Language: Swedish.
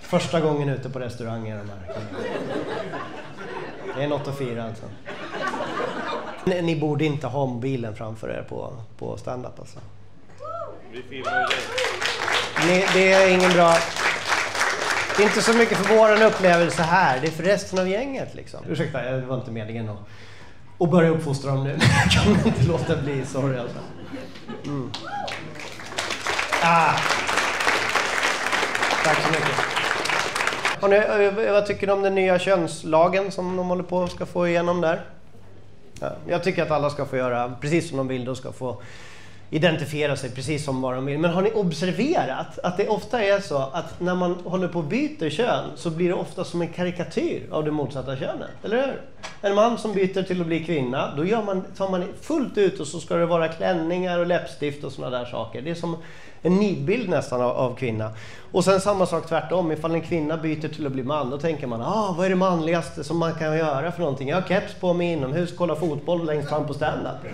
Första gången ute på restauranger de här. Det är något att fira alltså. Ni, borde inte ha mobilen framför er på, på stand-up alltså. Vi filmar det. Det är ingen bra... Det är inte så mycket för vår upplevelse här, det är för resten av gänget liksom. Ursäkta, det var inte meningen att, att börja uppfostra dem nu. Jag kan inte låta bli, sorry alltså. Mm. Ah. Tack så mycket. Ni, eh, vad tycker ni om den nya könslagen som de håller på att ska få igenom där? Ja, jag tycker att alla ska få göra precis som de vill. De ska få identifiera sig precis som vad de vill. Men har ni observerat att det ofta är så att när man håller på och byter kön så blir det ofta som en karikatyr av det motsatta könet. Eller hur? En man som byter till att bli kvinna, då gör man, tar man fullt ut och så ska det vara klänningar och läppstift och sådana där saker. Det är som en nidbild nästan av, av kvinna. Och sen samma sak tvärtom, ifall en kvinna byter till att bli man, då tänker man ah, vad är det manligaste som man kan göra för någonting? Jag har keps på mig inomhus, kollar fotboll längst fram på stand-up.